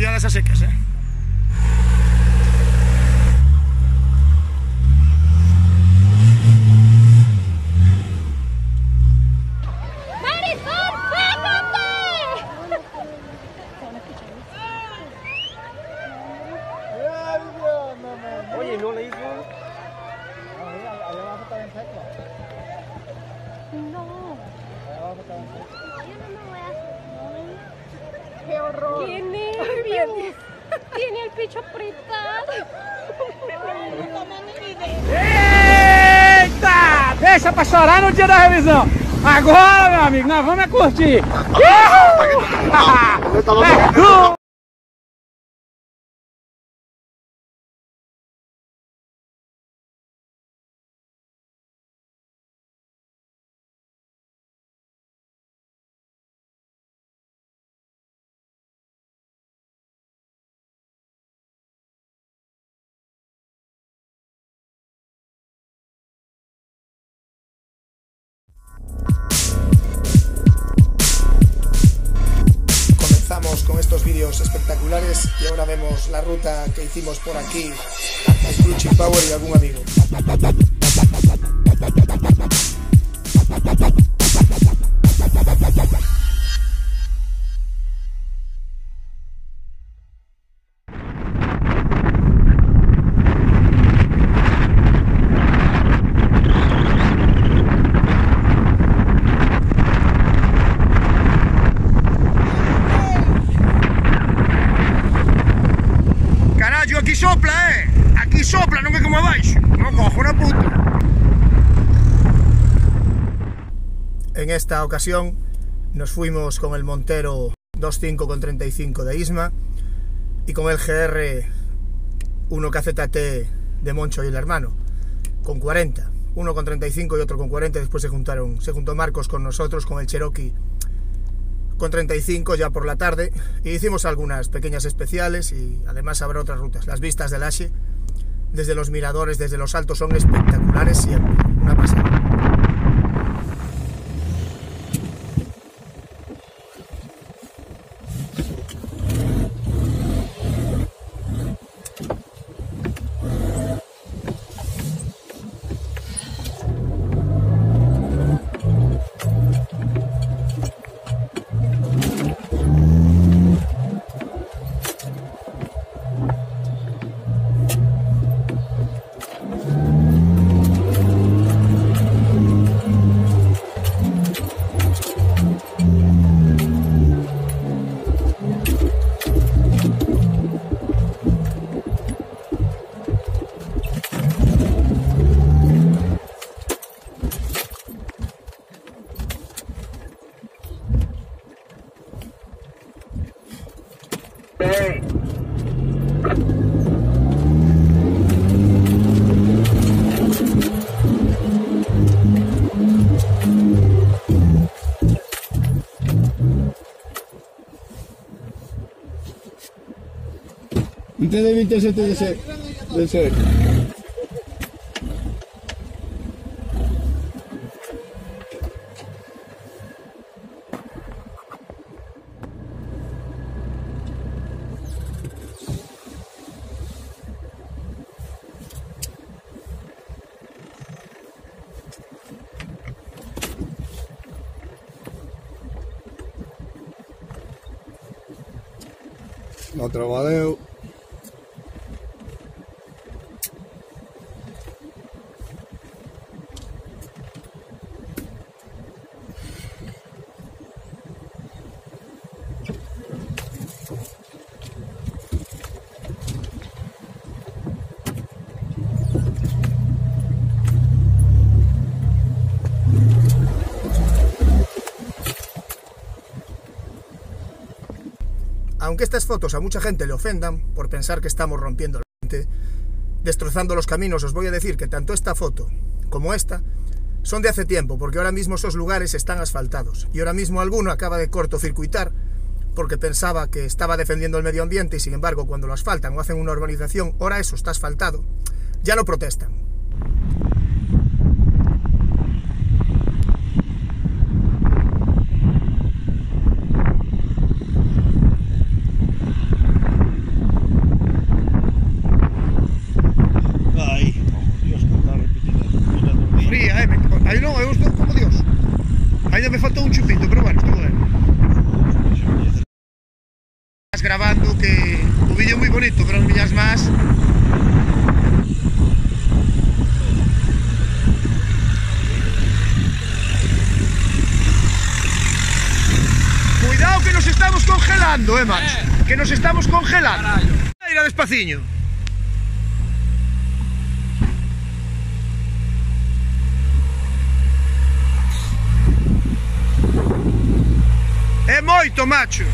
cebolladas a secas, ¿eh? Deixa pra chorar no dia da revisão. Agora, meu amigo, nós vamos é curtir. Uhul! É, y ahora vemos la ruta que hicimos por aquí Scrooge Power y algún amigo. En esta ocasión nos fuimos con el Montero 25 con 35 de Isma y con el GR 1KZT de Moncho y el hermano con 40, uno con 35 y otro con 40, después se juntaron, se juntó Marcos con nosotros con el Cherokee con 35 ya por la tarde y hicimos algunas pequeñas especiales y además habrá otras rutas. Las vistas del Ashe desde los miradores, desde los altos son espectaculares siempre, una pasada. Inte det vi Aunque estas fotos a mucha gente le ofendan por pensar que estamos rompiendo la gente, destrozando los caminos, os voy a decir que tanto esta foto como esta son de hace tiempo, porque ahora mismo esos lugares están asfaltados y ahora mismo alguno acaba de cortocircuitar porque pensaba que estaba defendiendo el medio ambiente y sin embargo cuando lo asfaltan o hacen una urbanización, ahora eso está asfaltado, ya no protestan. nos estamos congelando, eh, macho. Eh. Que nos estamos congelando. Carallo. Despaciño. É moito, macho.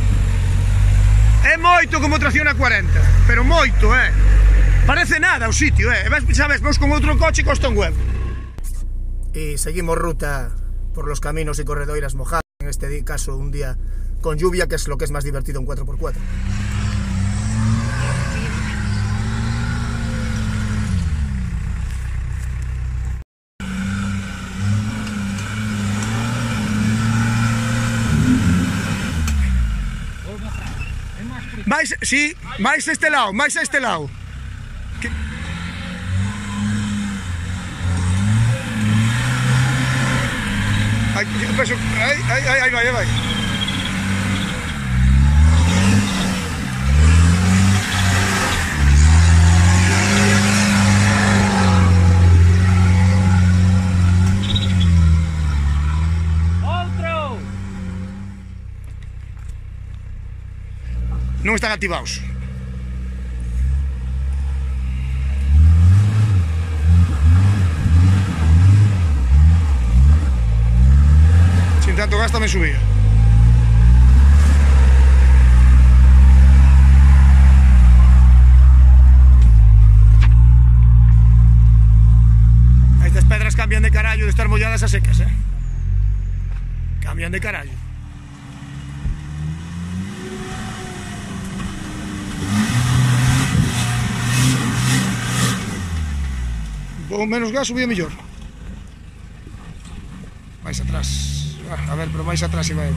É moito como tracción a 40, pero moito, eh. Parece nada o sitio, eh. E ves, sabes, vos con outro coche costa un huevo. Y seguimos ruta por los caminos y corredoiras mojadas, en este caso un día con lluvia, que es lo que es más divertido un 4x4. Mais, sí, máis este lado, máis este lado. Que- Ai, eu penso, ai, ai, ai. Non están activados. Sin tanto gasto me subía. Estas pedras cambian de carallo de estar molladas a secas, eh? Cambian de carallo. Con menos gas subía mellor. Máis atrás. Ah, A ver, pero máis atrás iba eu.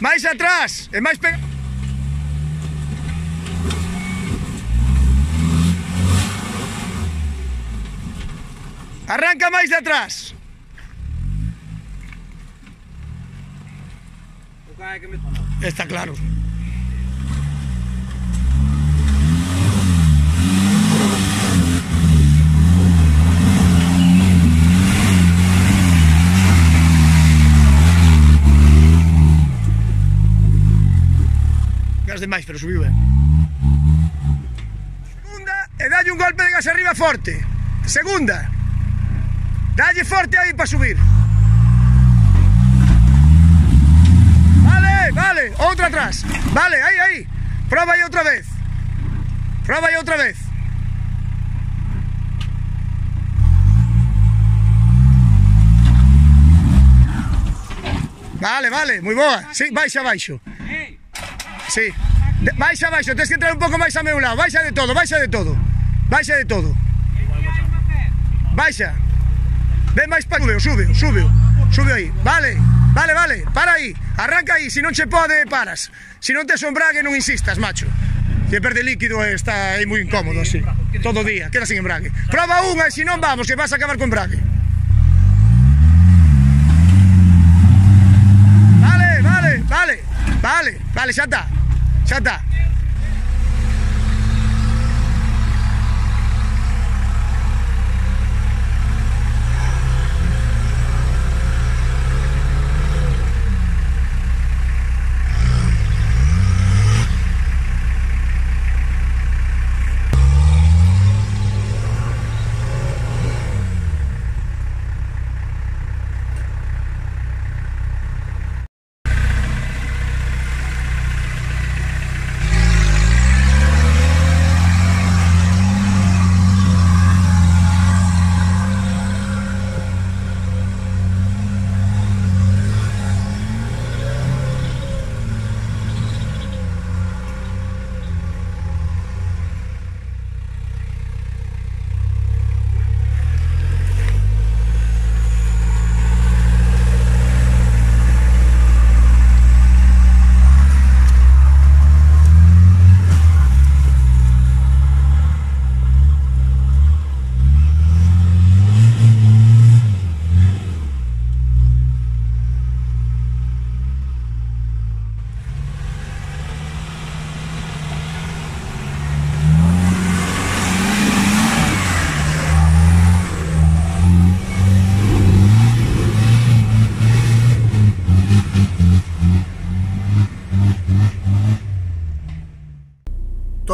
Máis atrás! E máis pega... Arranca máis de atrás. Está claro. de máis, pero subiu ben. Eh. Segunda, eh, e dalle un golpe de gas arriba forte. Segunda. Dalle forte aí para subir. Vale, vale, outra atrás. Vale, aí, aí. Proba aí outra vez. Proba aí outra vez. Vale, vale, moi boa. Sí, baixa abaixo. Sí. Baixa, abaixo, tens que entrar un pouco máis a meu lado. Baixa de todo, baixa de todo. Baixa de todo. Baixa. Ven máis para... Sube, sube, sube. Sube aí, vale, vale, vale. Para aí, arranca aí, se non che pode, paras. Se non te sombrague, non insistas, macho. Se perde líquido está aí moi incómodo así. Todo o día, queda sin embrague. Proba unha e se non vamos, que vas a acabar con embrague. Vale, vale, vale. Vale, vale, xa está. シャッタ。ー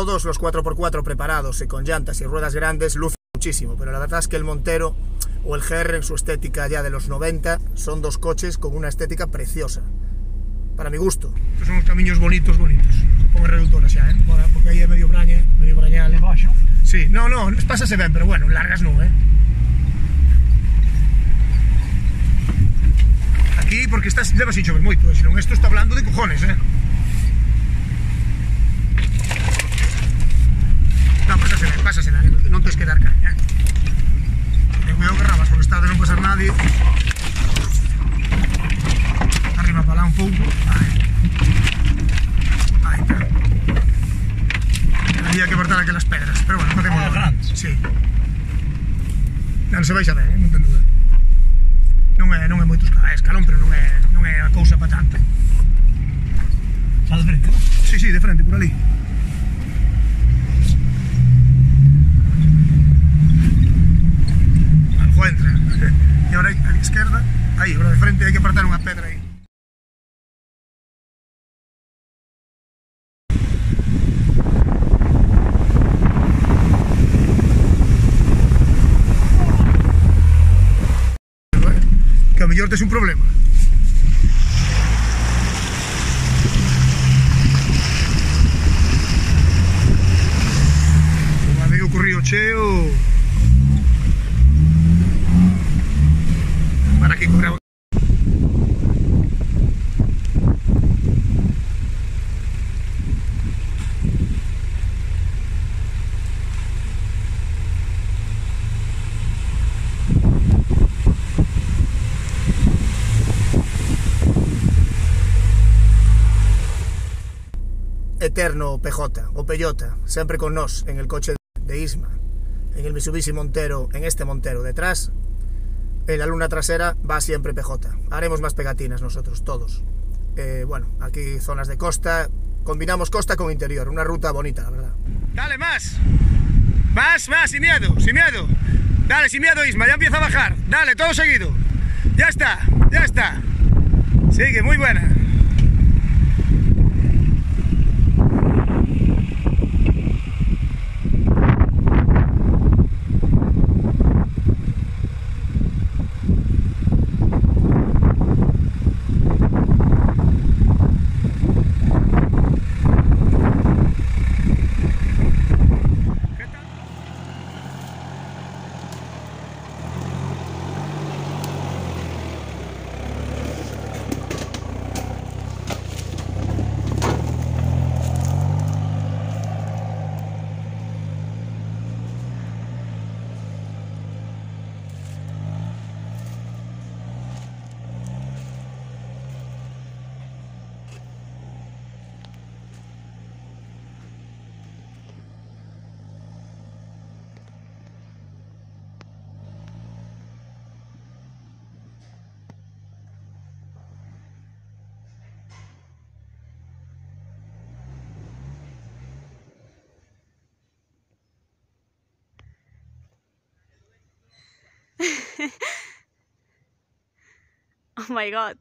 todos los 4x4 preparados y con llantas y ruedas grandes lucen muchísimo, pero la verdad es que el Montero o el GR en su estética ya de los 90 son dos coches con una estética preciosa, para mi gusto. Estos son los camiños bonitos, bonitos, con el reductor xa, eh? Bueno, porque aí é medio brañe, medio brañal. Debaixo. Sí, no, no, pásase ben, pero bueno, largas non, eh? Aquí, porque estás, levas sin chover moito, eh? senón isto está hablando de cojones, eh? Non, pásasela, pásasela, non tens que dar caña. Eh? Ten cuidado que rabas, porque está de non pasar nadie. Arriba para lá un pouco. Aí. Aí está. Había que cortar aquelas pedras, pero bueno, facemos ah, logo. Sí. Non se baixa ben, eh? non ten duda. Non é, non é moito escalón, pero non é, non é a cousa para tanto. Xa de frente, non? Sí, sí, de frente, por ali. Eterno PJ o Peyota, sempre con nós en el coche de Isma, en el Mitsubishi Montero, en este Montero detrás, en la luna trasera va siempre PJ. Haremos más pegatinas nosotros, todos. Eh, bueno, aquí zonas de costa, combinamos costa con interior, una ruta bonita, la verdad. Dale, más. Más, más, sin miedo, sin miedo. Dale, sin miedo, Isma, ya empieza a bajar. Dale, todo seguido. Ya está, ya está. Sigue, muy buena. Oh my god.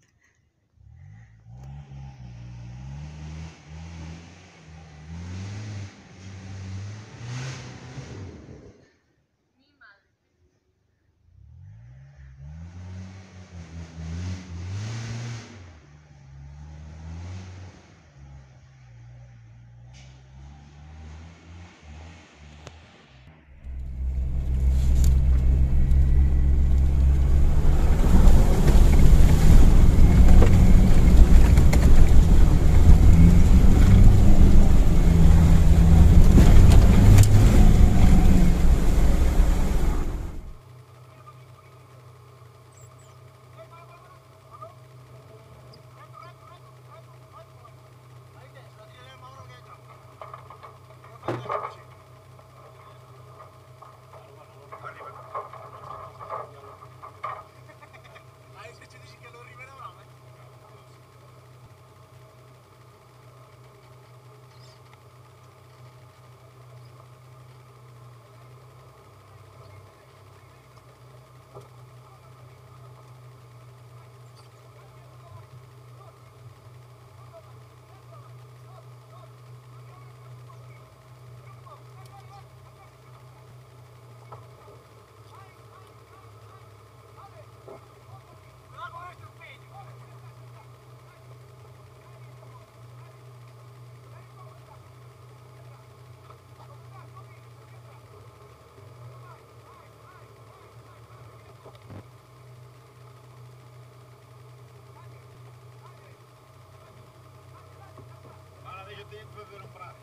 dentro vai ver o prato.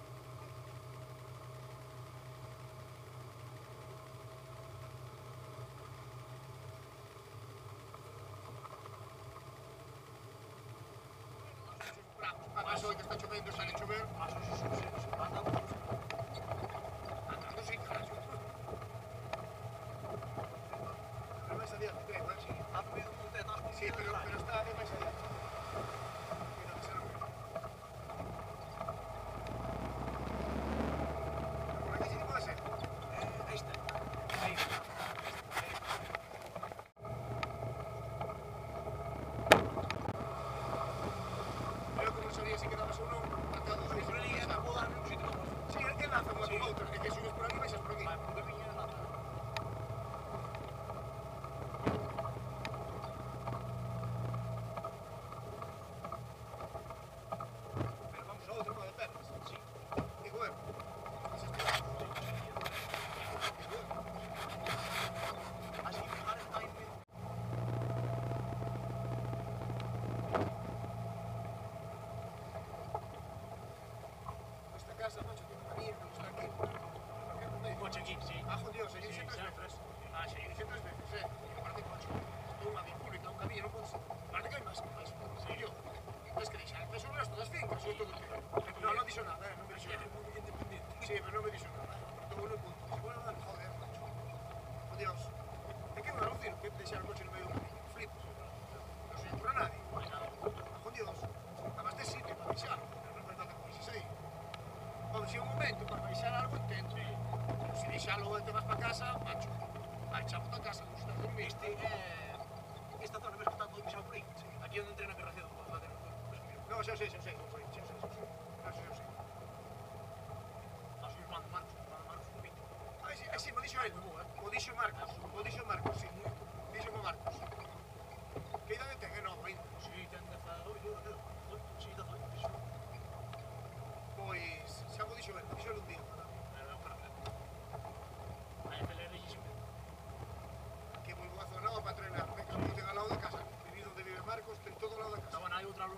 Adesso che sta giovendo, sta giovendo. Ah, sì, sì, sì, sì. Andando. Andando sin caso. Deve essere dietro, te, Franci. Ha preso tutte le tasche. Sì, però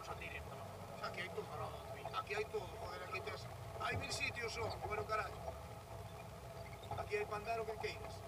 aquí hay todo. Aquí hay todo, joder, aquí te has... Hay mil sitios, oh, son, bueno, carajo. Aquí hay pandaro con queiras.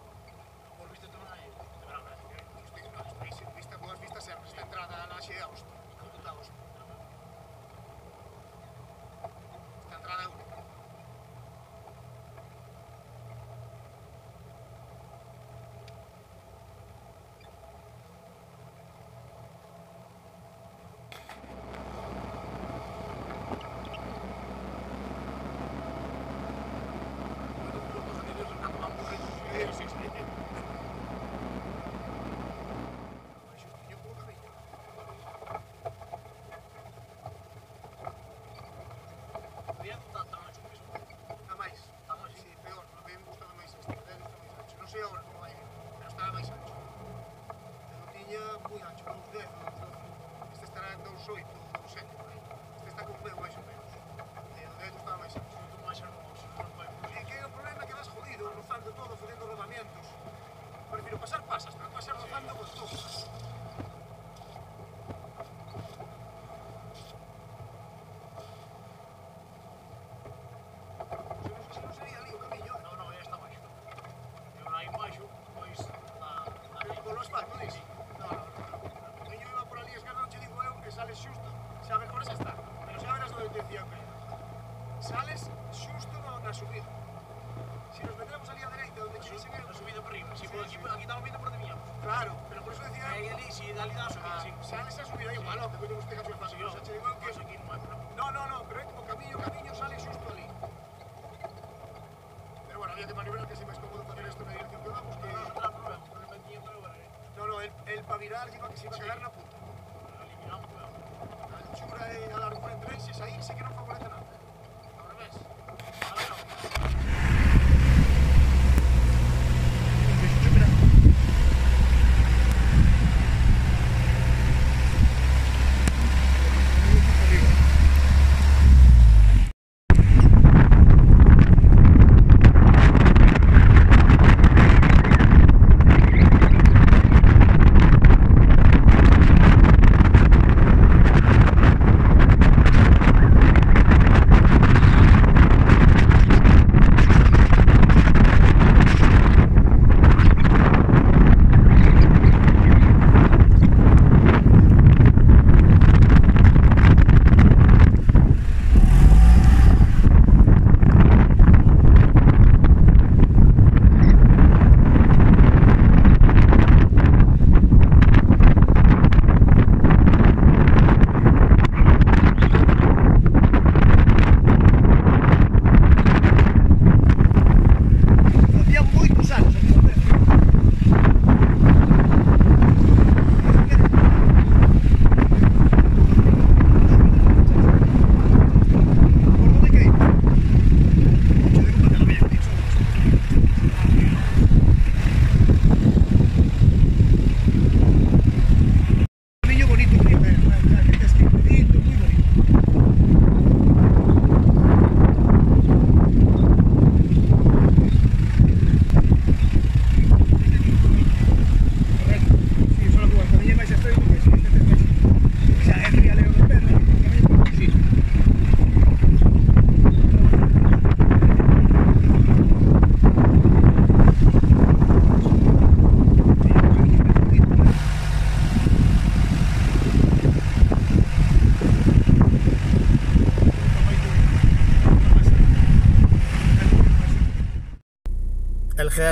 Shivasharanappa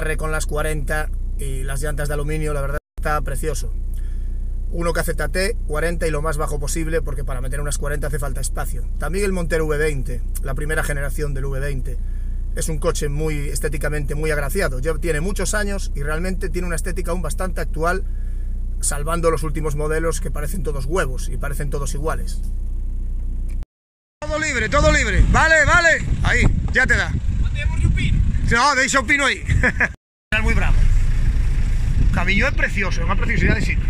Con las 40 y las llantas de aluminio, la verdad está precioso. Uno KZT 40 y lo más bajo posible porque para meter unas 40 hace falta espacio. También el Montero V20, la primera generación del V20. Es un coche muy estéticamente muy agraciado. Ya tiene muchos años y realmente tiene una estética aún bastante actual, salvando los últimos modelos que parecen todos huevos y parecen todos iguales. Todo libre, todo libre. Vale, vale. Ahí, ya te da. No, ah, de eso pino ahí. Es muy bravo. Camino es precioso, una preciosidad de sitio.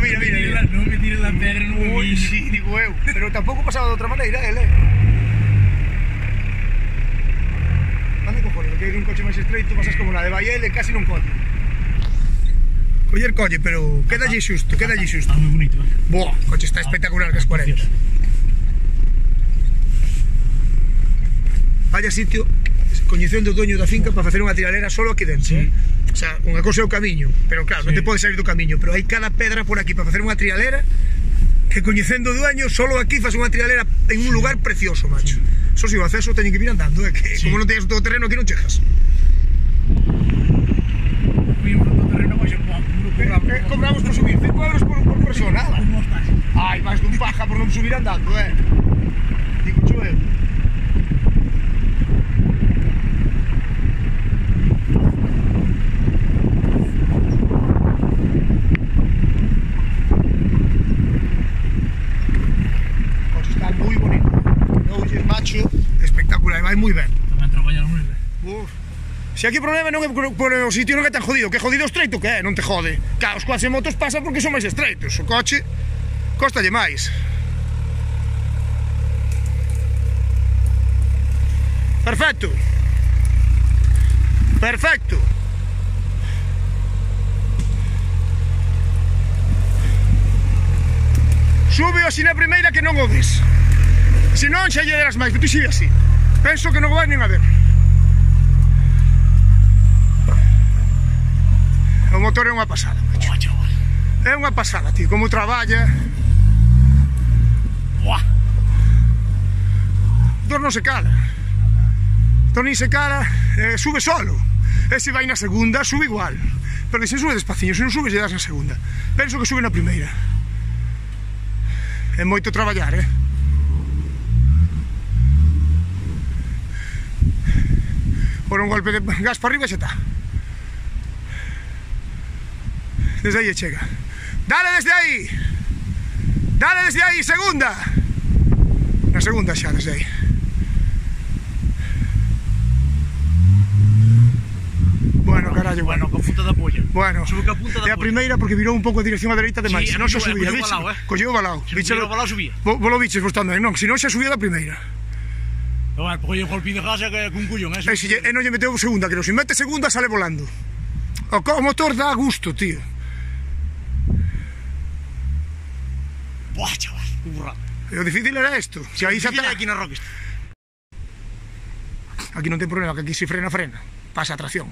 mira, mira, mira. No me tires la pedra en un Uy, sí, digo eu. Pero tampouco pasaba de outra maneira, ele. Eh? que dun coche máis estreito pasas como na de Baiel e casi non colle. Coller colle, pero quedalle xusto, quedalle xusto. Está ah, moi bonito, eh? Boa, coche está espectacular que es 40. Vaya sitio, coñecendo o doño da finca para facer unha tiralera solo aquí dentro, sí. eh? O sea, unha cousa é o camiño, pero claro, sí. non te podes sair do camiño, pero hai cada pedra por aquí para facer unha trialera que coñecendo o dueño, solo aquí faz unha trialera en un lugar precioso, macho. Sí. Eso si lo haces, eso tenés que ir andando. Es que sí. como no tienes todo terreno, aquí no llegas. Eh, eh, cobramos por subir 5 euros por, por persona. ¿Cómo estás? Ay, más de un paja por no subir andando, eh. Digo, chulo. Vai moi ben. Tamén traballan moi ben. Uf. Se aquí o problema non é por, por o sitio non é tan jodido, que jodido estreito que é, non te jode. Ca, os coches motos pasa porque son máis estreitos, o coche costalle máis. Perfecto. Perfecto. Sube así na primeira que non o ves. Se non xa lle darás máis, pero tú sigue así. Penso que non o vai nin a ver. O motor é unha pasada, macho. É unha pasada, tío, como traballa. Eh. Buah. Dor non se cala. Dor nin se cala, eh, sube solo. E se vai na segunda, sube igual. Pero se sube despaciño, se non sube, lle das na segunda. Penso que sube na primeira. É moito traballar, eh? Por un golpe de gas para arriba e xa está. Desde aí e chega. Dale desde aí. Dale desde aí, segunda. Na segunda xa, desde aí. Bueno, carallo, Bueno, con punta da polla. Bueno, Sube ca punta da a primeira porque virou un pouco a dirección a dereita de máis, Sí, se non xa colleu- subía, colleu bicho. balao, eh. Colleu balao. Se subía balao, vos lo biches vos tamén, non, se non xa subía da primeira. Eh, eh, no, vai, porque o golpín de raxa que cun cullón, eh? E, se, e non lle meteu segunda, que non se mete segunda sale volando. O, o motor dá gusto, tío. Buah, chaval, burra. E o difícil era isto. Se aí xa está... aquí na roques. Aquí non ten problema, que aquí si frena, frena. Pasa a tracción.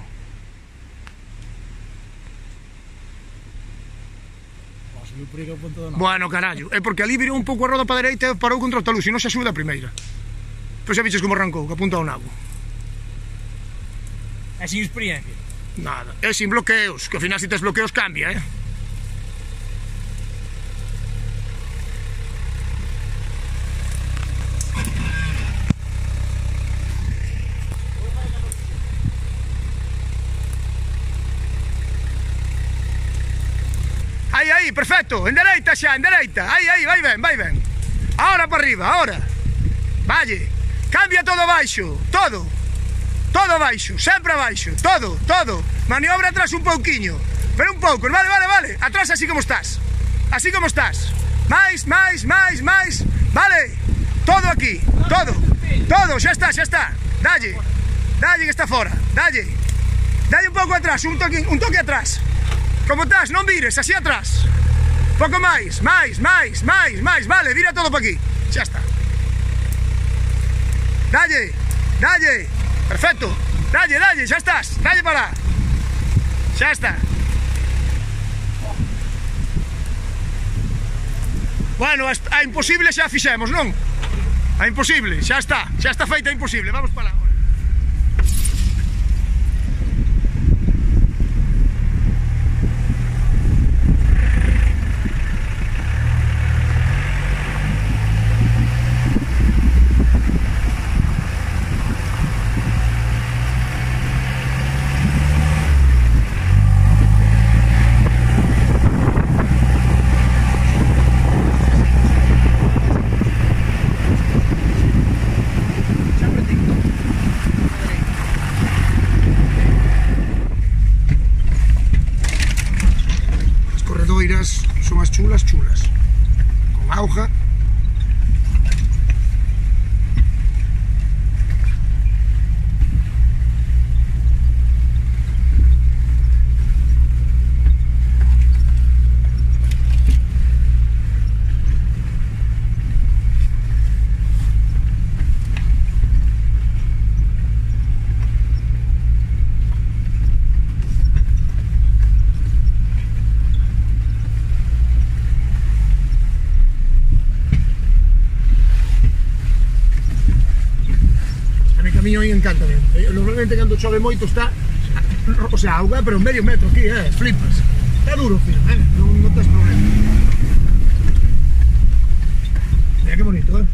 Bueno, carallo, é porque ali virou un pouco a roda para a dereita e parou contra o talús, e non se sube da primeira. Pois xa viches como arrancou, que apunta ao nabo. É sin experiencia? Nada, é sin bloqueos, que ao final se si tes bloqueos cambia, eh? Aí, aí, perfecto, en dereita xa, en dereita Aí, aí, vai ben, vai ben Ahora para arriba, ahora Valle Cambia todo baixo, todo. Todo baixo, sempre abaixo, todo, todo. Maniobra atrás un pouquiño, pero un pouco, vale, vale, vale. Atrás así como estás, así como estás. Máis, máis, máis, máis, vale. Todo aquí, todo, todo, xa está, xa está. Dalle, dalle que está fora, dalle. Dalle un pouco atrás, un toque, un toque atrás. Como estás, non vires, así atrás. Pouco máis, máis, máis, máis, máis, vale, vira todo para aquí. Xa está. Dalle, dalle. Perfecto. Dalle, dalle, xa estás. Dalle para. Xa está. Bueno, a imposible xa fixemos, non? A imposible, xa está. Xa está feita imposible. Vamos para lá. normalmente cando chove moito está o sea, auga, pero medio metro aquí, eh, flipas. Está duro, filho, eh, non, non tens problema. Mira que bonito, eh.